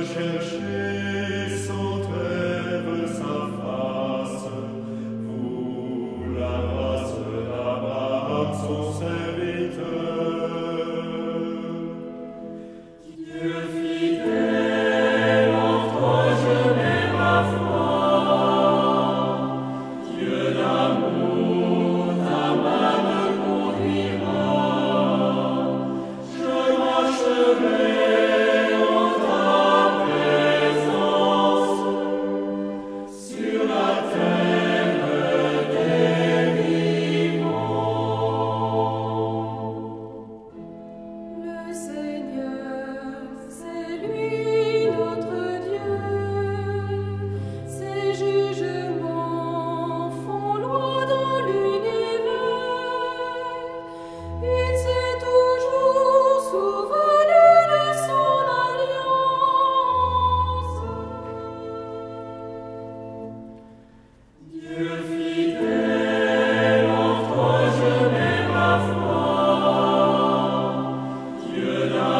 recherche Give